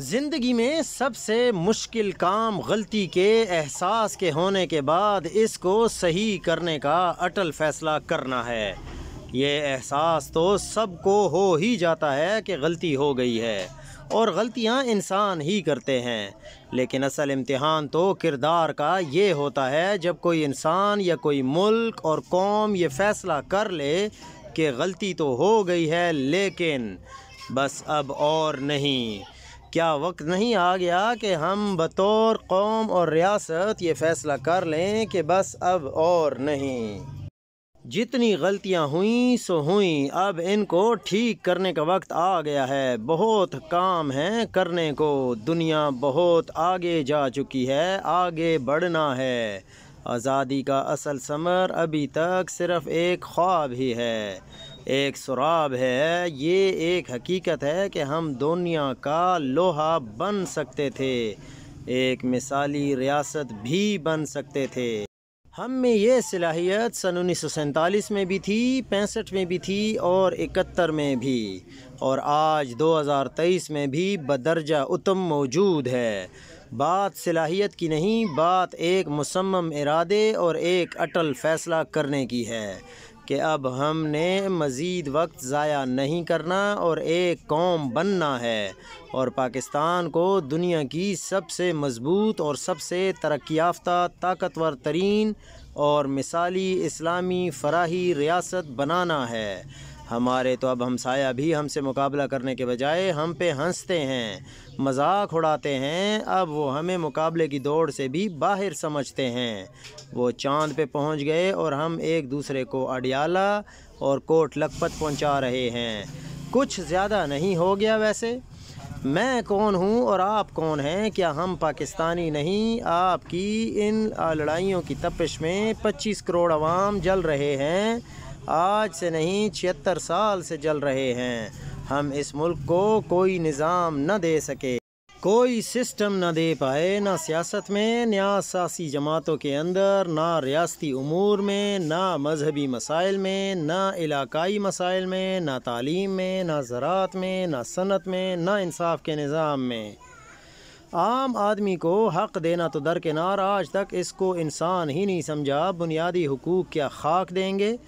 ज़िंदगी में सबसे मुश्किल काम गलती के एहसास के होने के बाद इसको सही करने का अटल फ़ैसला करना है। ये एहसास तो सबको हो ही जाता है कि गलती हो गई है और गलतियाँ इंसान ही करते हैं। लेकिन असल इम्तिहान तो किरदार का ये होता है, जब कोई इंसान या कोई मुल्क और कौम ये फ़ैसला कर ले कि गलती तो हो गई है, लेकिन बस अब और नहीं। क्या वक्त नहीं आ गया कि हम बतौर कौम और रियासत ये फ़ैसला कर लें कि बस अब और नहीं। जितनी गलतियाँ हुई, सो हुई। अब इनको ठीक करने का वक्त आ गया है। बहुत काम है करने को। दुनिया बहुत आगे जा चुकी है। आगे बढ़ना है। आज़ादी का असल समर अभी तक सिर्फ़ एक ख्वाब ही है, एक सुराब है। ये एक हकीकत है कि हम दुनिया का लोहा बन सकते थे, एक मिसाली रियासत भी बन सकते थे। हम में ये सलाहियत सन उन्नीस में भी थी, पैंसठ में भी थी और इकहत्तर में भी। और आज 2023 में भी बदरजा उत्तम मौजूद है। बात सलाहियत की नहीं, बात एक मुसम इरादे और एक अटल फ़ैसला करने की है। कि अब हमने मज़ीद वक्त ज़ाया नहीं करना और एक कौम बनना है और पाकिस्तान को दुनिया की सबसे मज़बूत और सबसे तरक्की याफ्ता ताकतवर तरीन और मिसाली इस्लामी फ़राही रियासत बनाना है। हमारे तो अब हमसाया भी हमसे मुकाबला करने के बजाय हम पे हँसते हैं, मज़ाक उड़ाते हैं, अब वो हमें मुकाबले की दौड़ से भी बाहर समझते हैं। वो चाँद पे पहुँच गए और हम एक दूसरे को अडियाला और कोट लखपत पहुँचा रहे हैं। कुछ ज़्यादा नहीं हो गया वैसे। मैं कौन हूँ और आप कौन हैं? क्या हम पाकिस्तानी नहीं? आपकी इन लड़ाइयों की तपिश में 25 करोड़ अवाम जल रहे हैं। आज से नहीं, छिहत्तर साल से जल रहे हैं। हम इस मुल्क को कोई निज़ाम न दे सके। कोई सिस्टम न दे पाए, ना सियासत में, ना सियासी जमातों के अंदर, ना रियासती अमूर में, ना मजहबी मसाइल में, ना इलाकाई मसाइल में, ना तालीम में, ना ज़रात में, ना सनत में, ना इंसाफ के निज़ाम में। आम आदमी को हक़ देना तो दरकिनार, आज तक इसको इंसान ही नहीं समझा। बुनियादी हकूक़ क्या खाक देंगे?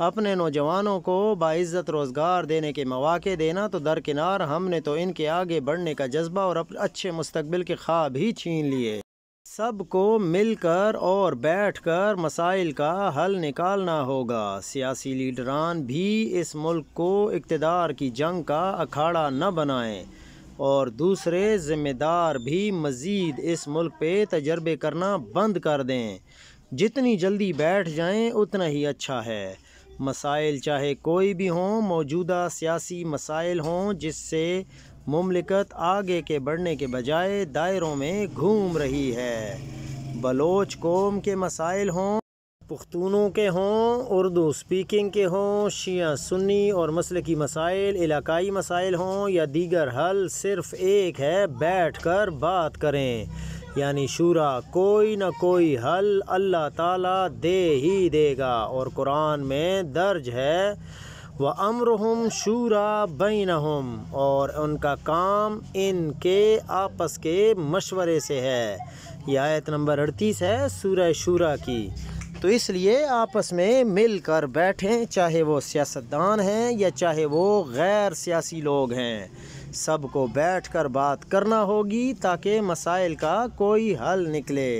अपने नौजवानों को बाइज़्ज़त रोज़गार देने के मौाक़े देना तो दरकिनार हमने तो इनके आगे बढ़ने का जज्बा और अच्छे मुस्तबिल के ख्वाब ही छीन लिए। सबको मिलकर और बैठकर मसाइल का हल निकालना होगा। सियासी लीडरान भी इस मुल्क को इकतदार की जंग का अखाड़ा न बनाएँ और दूसरे ज़िम्मेदार भी मज़ीद इस मुल्क पे तजर्बे करना बंद कर दें। जितनी जल्दी बैठ जाएँ, उतना ही अच्छा है। मसाइल, चाहे कोई भी हों, मौजूदा सियासी मसाइल हों, जिससे ममलिकत आगे के बढ़ने के बजाय दायरों में घूम रही है। बलोच कौम के मसाइल हों, पुख्तूनों के हों, उर्दू स्पीकिंग के हों, शिया सुन्नी और मसल की मसाइल, इलाकाई मसाइल हों, या दीगर हल सिर्फ़ एक है बैठ कर बात करें। यानी शूरा कोई ना कोई हल अल्लाह ताला दे ही देगा। और कुरान में दर्ज है, व अमरहम शूरा बैनहम और उनका काम इनके आपस के मशवरे से है। यह आयत नंबर अड़तीस है सूर्य शूरा की। तो इसलिए आपस में मिलकर बैठें, चाहे वो सियासतदान हैं या चाहे वो गैर सियासी लोग हैं। सबको बैठकर बात करना होगी ताकि मसाइल का कोई हल निकले।